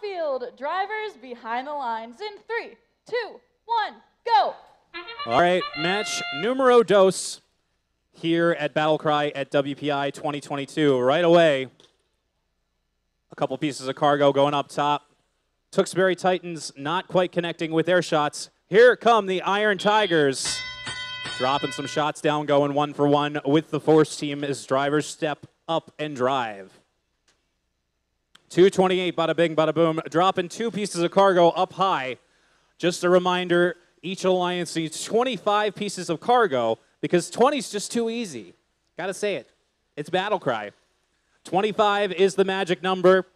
field. Drivers behind the lines in three, two, one, go. All right, match numero dos here at Battlecry at WPI 2022. Right away, a couple pieces of cargo going up top. Tewksbury Titans not quite connecting with their shots. Here come the Iron Tigers. Dropping some shots down, going one for one with the Force team as drivers step up and drive. 228, bada bing, bada boom. Dropping two pieces of cargo up high. Just a reminder each alliance needs 25 pieces of cargo because 20 is just too easy. Gotta say it. It's battle cry. 25 is the magic number.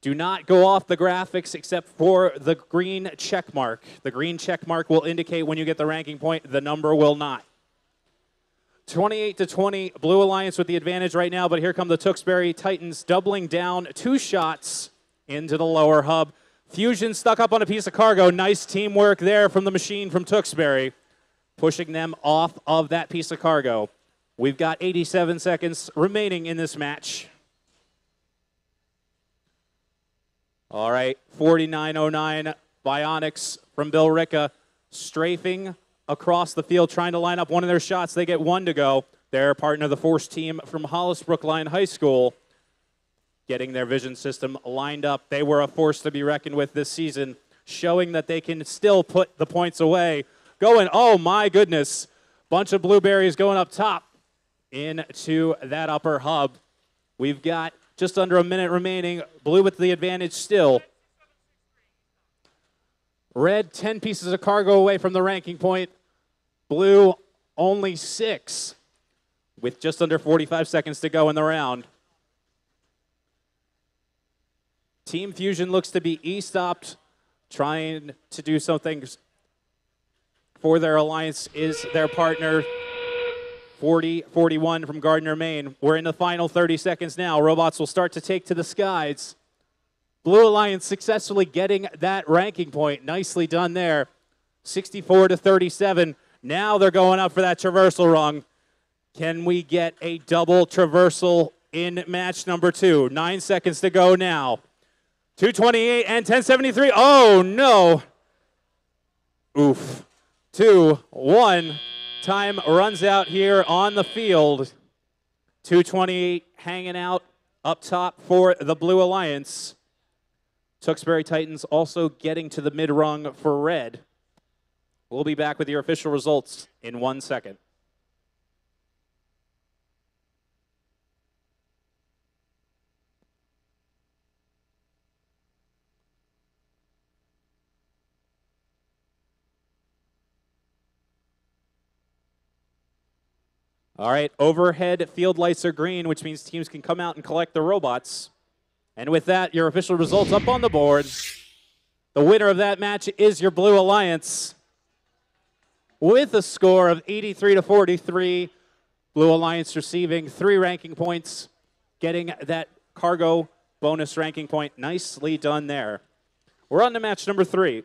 Do not go off the graphics except for the green check mark. The green check mark will indicate when you get the ranking point, the number will not. 28 to 20, Blue Alliance with the advantage right now, but here come the Tewksbury Titans doubling down two shots into the lower hub. Fusion stuck up on a piece of cargo. Nice teamwork there from the machine from Tewksbury, pushing them off of that piece of cargo. We've got 87 seconds remaining in this match. All right, 4909 Bionics from Billerica strafing across the field trying to line up one of their shots. They get one to go. Their partner, the Force team from Hollis Brookline High School, getting their vision system lined up. They were a force to be reckoned with this season, showing that they can still put the points away. Going, oh my goodness, bunch of blueberries going up top into that upper hub. We've got just under a minute remaining. Blue with the advantage still. Red, 10 pieces of cargo away from the ranking point. Blue, only six, with just under 45 seconds to go in the round. Team Fusion looks to be e-stopped, trying to do something for their alliance is their partner 40 41 from Gardiner, Maine. We're in the final 30 seconds now. Robots will start to take to the skies. Blue Alliance successfully getting that ranking point. Nicely done there. 64 to 37. Now they're going up for that traversal rung. Can we get a double traversal in match number two? Nine seconds to go now. 228 and 1073. Oh no. Oof. Two, one. Time runs out here on the field. 228 hanging out up top for the Blue Alliance. Tewksbury Titans also getting to the mid rung for red. We'll be back with your official results in one second. All right, overhead field lights are green, which means teams can come out and collect the robots. And with that, your official results up on the board. The winner of that match is your Blue Alliance with a score of 83 to 43. Blue Alliance receiving three ranking points, getting that cargo bonus ranking point. Nicely done there. We're on to match number three.